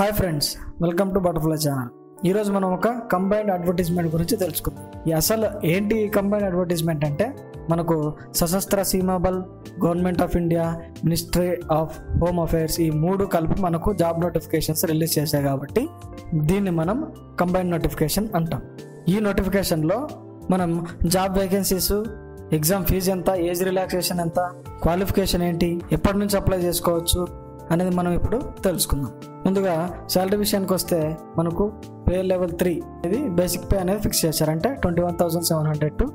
Hi friends welcome to butterfly channel. ఈరోజు మనం ఒక కంబైన్డ్ అడ్వర్టైజ్మెంట్ గురించి తెలుసుకుందాం. ఈ అసలు ఏంటి కంబైన్డ్ అడ్వర్టైజ్మెంట్ అంటే? మనకు Sashastra Seema Bal government of India ministry of home affairs ఈ మూడు కలిపి మనకు జాబ్ నోటిఫికేషన్స్ రిలీజ్ చేశాయి కాబట్టి దీన్ని మనం కంబైన్డ్ నోటిఫికేషన్ అంటాం. ఈ నోటిఫికేషన్లో మనం జాబ్ వేకెన్సీస్ ఎగ్జామ్ ఫీజు ఎంత ఏజ్ రిలాక్సేషన్ ఎంత క్వాలిఫికేషన్ ఏంటి ఎప్పటి నుంచి అప్లై చేసుకోవచ్చు అనేది మనం ఇప్పుడు తెలుసుకుందాం. ముందుగా శాలరీ విషయానికి వస్తే మనకు పే లెవెల్ త్రీ ఇది బేసిక్ పే అనేది ఫిక్స్ చేశారు అంటే twenty one thousand seven hundred to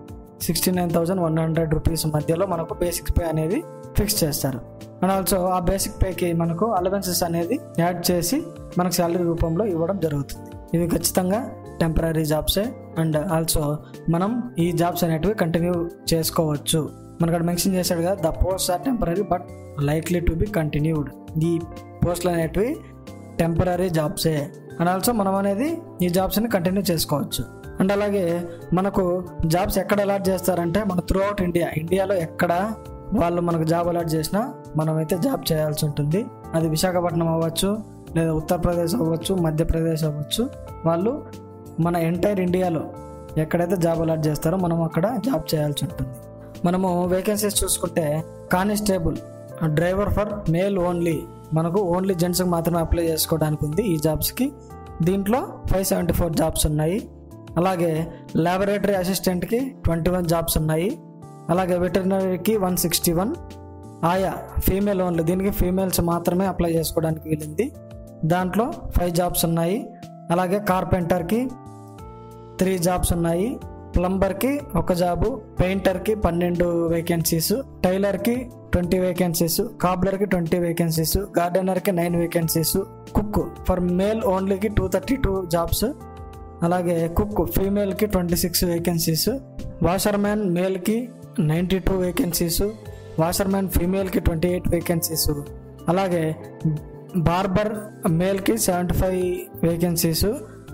sixty nine thousand one hundred rupees మధ్యలో మనకు బేసిక్ పే అనేది ఫిక్స్ చేస్తారు. అండ్ ఆల్సో ఆ బేసిక్ పేకి మనకు అలవెన్సెస్ అనేది యాడ్ చేసి మనకు శాలరీ రూపంలో ఇవ్వడం జరుగుతుంది. ఇవి ఖచ్చితంగా టెంపరీ జాబ్సే అండ్ ఆల్సో మనం ఈ జాబ్స్ అనేటివి కంటిన్యూ చేసుకోవచ్చు. మనకు అక్కడ మెన్షన్ చేశాడు కదా the post are temporary but likely to be continued. ఈ పోస్టులు అనేటివి టెంపరీ జాబ్సే అండ్ ఆల్సో మనం అనేది ఈ జాబ్స్ని కంటిన్యూ చేసుకోవచ్చు. అండ్ అలాగే మనకు జాబ్స్ ఎక్కడ అలాట్ చేస్తారంటే మన త్రూ అవుట్ ఇండియా ఇండియాలో ఎక్కడ వాళ్ళు మనకు జాబ్ అలాట్ చేసినా మనమైతే జాబ్ చేయాల్సి ఉంటుంది. అది విశాఖపట్నం అవ్వచ్చు లేదా ఉత్తరప్రదేశ్ అవ్వచ్చు మధ్యప్రదేశ్ అవ్వచ్చు. వాళ్ళు మన ఎంటైర్ ఇండియాలో ఎక్కడైతే జాబ్ అలాట్ చేస్తారో మనం అక్కడ జాబ్ చేయాల్సి ఉంటుంది. మనము వేకెన్సీస్ చూసుకుంటే constable driver for male only మనకు ఓన్లీ జెంట్స్కి మాత్రమే అప్లై చేసుకోవడానికి ఉంది ఈ జాబ్స్కి దీంట్లో ఫైవ్ సెవెంటీ ఫోర్ జాబ్స్ ఉన్నాయి. అలాగే ల్యాబొరేటరీ అసిస్టెంట్కి ట్వంటీ వన్ జాబ్స్ ఉన్నాయి. అలాగే వెటర్నరీకి వన్ సిక్స్టీ వన్ ఆయా ఫీమేల్ ఓన్లీ దీనికి ఫీమేల్స్ మాత్రమే అప్లై చేసుకోవడానికి వీలుంది. దాంట్లో ఫైవ్ జాబ్స్ ఉన్నాయి. అలాగే కార్పెంటర్కి త్రీ జాబ్స్ ఉన్నాయి. ప్లంబర్కి ఒక జాబు పెయింటర్కి పన్నెండు వేకెన్సీస్ టైలర్కి ట్వంటీ వేకెన్సీస్ కాబ్లర్కి twenty vacancies గార్డెనర్కి nine vacancies cook for male ఓన్లీకి two thirty two jobs అలాగే కుక్ ఫీమేల్కి ట్వంటీ సిక్స్ వేకెన్సీస్ వాషర్మ్యాన్ మేల్కి నైంటీ టూ వేకెన్సీస్ వాషర్మ్యాన్ ఫీమేల్కి ట్వంటీ ఎయిట్ వేకెన్సీస్ అలాగే బార్బర్ మేల్కి సెవెంటీ ఫైవ్ వేకెన్సీస్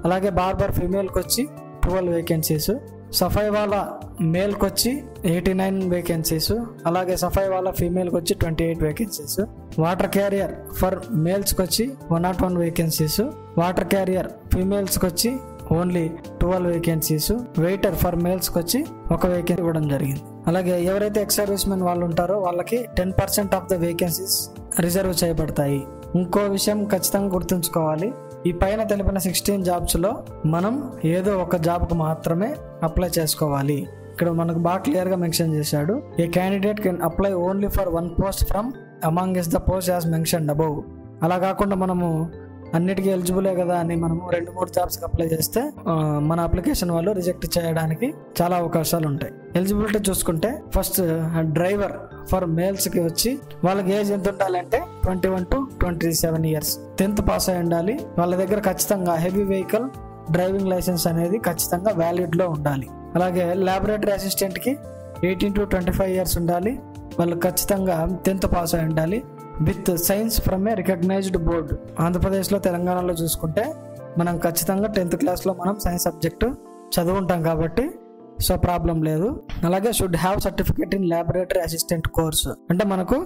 అలాగే బార్బర్ ఫీమేల్కి వచ్చి ట్వెల్వ్ వేకెన్సీస్ సఫాయి వాళ్ళ మేల్కి వచ్చి ఎయిటీ నైన్ వేకెన్సీస్ అలాగే సఫాయి వాళ్ళ ఫీమేల్కి వచ్చి twenty eight vacancies water carrier for మేల్స్కి వచ్చి one nought one vacancies water carrier ఫీమేల్స్కి వచ్చి only twelve vacancies waiter for మేల్స్కి వచ్చి ఒక వేకెన్సీ ఇవ్వడం జరిగింది. అలాగే ఎవరైతే ఎక్స్ సర్వీస్ మెన్ వాళ్ళు ఉంటారో వాళ్ళకి ten percent of the vacancies reserve చేయబడతాయి. ఇంకో విషయం ఖచ్చితంగా గుర్తుంచుకోవాలి. ఈ పైన తెలిపిన సిక్స్టీన్ జాబ్స్లో మనం ఏదో ఒక జాబ్కు మాత్రమే అప్లై చేసుకోవాలి. ఇక్కడ మనకు బాగా క్లియర్గా మెన్షన్ చేశాడు. A candidate can apply only for one post from among these the post as mention above అలా కాకుండా మనము అన్నిటికీ ఎలిజిబులే కదా అని మనము రెండు మూడు జాబ్స్కి అప్లై చేస్తే మన అప్లికేషన్ వాళ్ళు రిజెక్ట్ చేయడానికి చాలా అవకాశాలు ఉంటాయి. ఎలిజిబిలిటీ చూసుకుంటే ఫస్ట్ డ్రైవర్ ఫర్ మేల్స్కి వచ్చి వాళ్ళకి ఏజ్ ఎంత ఉండాలంటే twenty one to twenty seven years tenth pass అయి ఉండాలి. వాళ్ళ దగ్గర ఖచ్చితంగా హెవీ వెహికల్ డ్రైవింగ్ లైసెన్స్ అనేది ఖచ్చితంగా వ్యాలిడ్లో ఉండాలి. అలాగే laboratory అసిస్టెంట్కి eighteen to twenty five years ఉండాలి. వాళ్ళు ఖచ్చితంగా టెన్త్ పాస్ అయి ఉండాలి. With science from a recognised board. ఆంధ్రప్రదేశ్లో తెలంగాణలో చూసుకుంటే మనం ఖచ్చితంగా టెన్త్ క్లాస్లో మనం సైన్స్ సబ్జెక్టు చదువుంటాం కాబట్టి సో ప్రాబ్లం లేదు. అలాగే should have certificate in laboratory assistant course. అంటే మనకు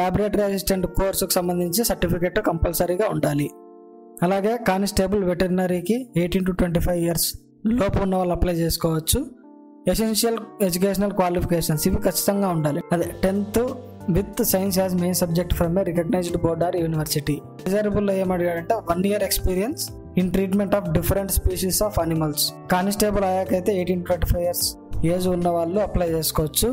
ల్యాబొరేటరీ అసిస్టెంట్ కోర్సుకు సంబంధించి సర్టిఫికేట్ కంపల్సరీగా ఉండాలి. అలాగే constable వెటర్నరీకి eighteen to twenty five years లోపు ఉన్న వాళ్ళు అప్లై చేసుకోవచ్చు. ఎసెన్షియల్ ఎడ్యుకేషనల్ క్వాలిఫికేషన్స్ ఇవి ఖచ్చితంగా ఉండాలి. అదే tenth with science as main subject from a recognised board or university. డిజైరబుల్లో ఏమడిగాడంటే one year experience in treatment of different species of animals constable అయ్యాకైతే eighteen twenty five years age ఉన్న వాళ్ళు apply చేసుకోవచ్చు.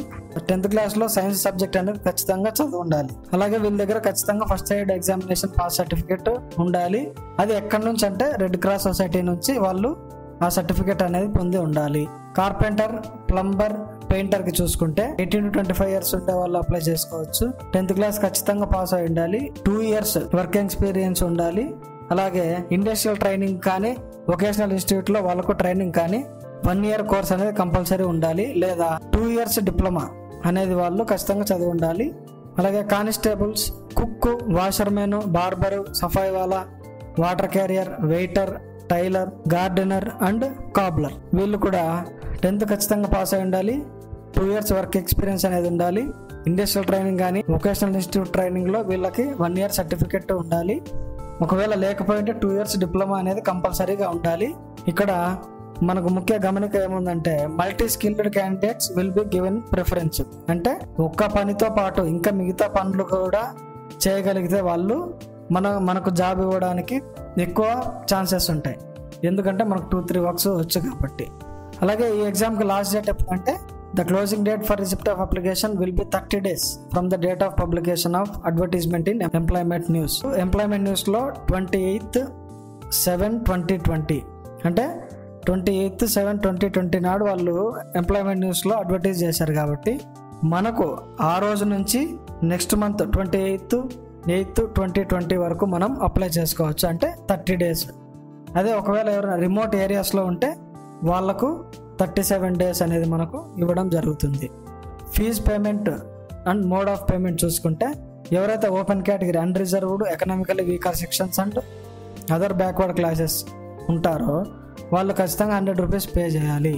Tenth క్లాస్లో science subject అనేది ఖచ్చితంగా చదువు ఉండాలి. అలాగే వీళ్ళ దగ్గర ఖచ్చితంగా first aid examination pass certificate ఉండాలి. అది ఎక్కడి నుంచి అంటే రెడ్ క్రాస్ సొసైటీ నుంచి వాళ్ళు ఆ సర్టిఫికేట్ అనేది పొంది ఉండాలి. కార్పెంటర్ ప్లంబర్ పెయింటర్కి చూసుకుంటే eighteen to twenty five years ఉండే వాళ్ళు అప్లై చేసుకోవచ్చు. టెన్త్ క్లాస్ ఖచ్చితంగా పాస్ అయి ఉండాలి. టూ ఇయర్స్ వర్క్ ఎక్స్పీరియన్స్ ఉండాలి. అలాగే ఇండస్ట్రియల్ ట్రైనింగ్ కానీ వొకేషనల్ ఇన్స్టిట్యూట్లో వాళ్ళకు ట్రైనింగ్ కానీ వన్ ఇయర్ కోర్స్ అనేది కంపల్సరీ ఉండాలి. లేదా టూ ఇయర్స్ డిప్లొమా అనేది వాళ్ళు ఖచ్చితంగా చదివి ఉండాలి. అలాగే కానిస్టేబుల్స్ కుక్ వాషర్మెన్ బార్బరు సఫాయి వాలా water carrier waiter tailor gardener and cobbler వీళ్ళు కూడా టెన్త్ ఖచ్చితంగా పాస్ అయి ఉండాలి. టూ ఇయర్స్ వర్క్ ఎక్స్పీరియన్స్ అనేది ఉండాలి. ఇండస్ట్రియల్ ట్రైనింగ్ కానీ వొకేషనల్ ఇన్స్టిట్యూట్ ట్రైనింగ్లో వీళ్ళకి వన్ ఇయర్ సర్టిఫికెట్ ఉండాలి. ఒకవేళ లేకపోయింటే టూ ఇయర్స్ డిప్లొమా అనేది కంపల్సరీగా ఉండాలి. ఇక్కడ మనకు ముఖ్య గమనిక ఏముందంటే multi skilled candidates will be given preference అంటే ఒక్క పనితో పాటు ఇంకా మిగతా పనులు కూడా చేయగలిగితే వాళ్ళు మన మనకు జాబ్ ఇవ్వడానికి ఎక్కువ ఛాన్సెస్ ఉంటాయి. ఎందుకంటే మనకు టూ త్రీ వర్క్స్ వచ్చు కాబట్టి. అలాగే ఈ ఎగ్జామ్కి లాస్ట్ డేట్ ఎప్పుడంటే the closing date for receipt of application will be thirty days from the date of publication of advertisement in employment news employment న్యూస్లో twenty eighth seven twenty twenty అంటే twenty eighth seven twenty twenty నాడు వాళ్ళు employment న్యూస్లో advertise చేశారు కాబట్టి మనకు ఆ రోజు నుంచి next month twenty eighth eight twenty twenty వరకు మనం అప్లై చేసుకోవచ్చు. అంటే థర్టీ డేస్ అదే ఒకవేళ ఎవరైనా రిమోట్ ఏరియాస్లో ఉంటే వాళ్ళకు థర్టీ సెవెన్ డేస్ అనేది మనకు ఇవ్వడం జరుగుతుంది. Fees payment and mode of payment చూసుకుంటే ఎవరైతే open category unreserved economically weaker sections and other backward classes ఉంటారో వాళ్ళు ఖచ్చితంగా హండ్రెడ్ రూపీస్ పే చేయాలి.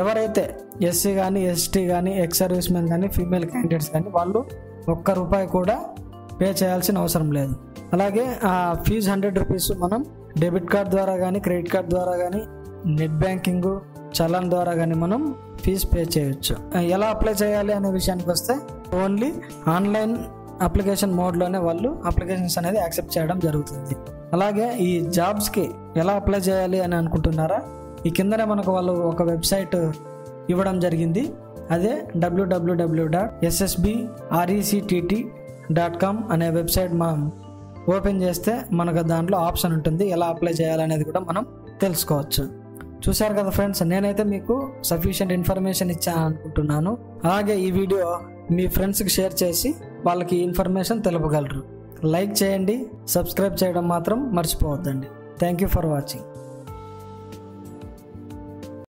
ఎవరైతే ఎస్సీ కానీ ఎస్టీ కానీ ఎక్స్ సర్వీస్ మెన్ కానీ ఫీమేల్ క్యాండిడేట్స్ కానీ వాళ్ళు ఒక్క రూపాయి కూడా పే చేయాల్సిన అవసరం లేదు. అలాగే ఆ ఫీజు హండ్రెడ్ రూపీస్ మనం డెబిట్ కార్డ్ ద్వారా కానీ క్రెడిట్ కార్డ్ ద్వారా కానీ నెట్ బ్యాంకింగ్ చలన్ ద్వారా కానీ మనం ఫీజు పే చేయొచ్చు. ఎలా అప్లై చేయాలి అనే విషయానికి వస్తే ఓన్లీ ఆన్లైన్ అప్లికేషన్ మోడ్లోనే వాళ్ళు అప్లికేషన్స్ అనేది యాక్సెప్ట్ చేయడం జరుగుతుంది. అలాగే ఈ జాబ్స్కి ఎలా అప్లై చేయాలి అని అనుకుంటున్నారా? ఈ కిందనే మనకు వాళ్ళు ఒక వెబ్సైట్ ఇవ్వడం జరిగింది. అదే WWW dot SSB RECTT dot com అనే వెబ్సైట్ మనం ఓపెన్ చేస్తే మనకు దాంట్లో ఆప్షన్ ఉంటుంది ఎలా అప్లై చేయాలనేది కూడా మనం తెలుసుకోవచ్చు. చూశారు కదా ఫ్రెండ్స్ నేనైతే మీకు సఫిషియంట్ ఇన్ఫర్మేషన్ ఇచ్చాను అనుకుంటున్నాను. అలాగే ఈ వీడియో మీ ఫ్రెండ్స్కి షేర్ చేసి వాళ్ళకి ఇన్ఫర్మేషన్ తెలుపగలరు. లైక్ చేయండి సబ్స్క్రైబ్ చేయడం మాత్రం మర్చిపోవద్దండి. Thank you for watching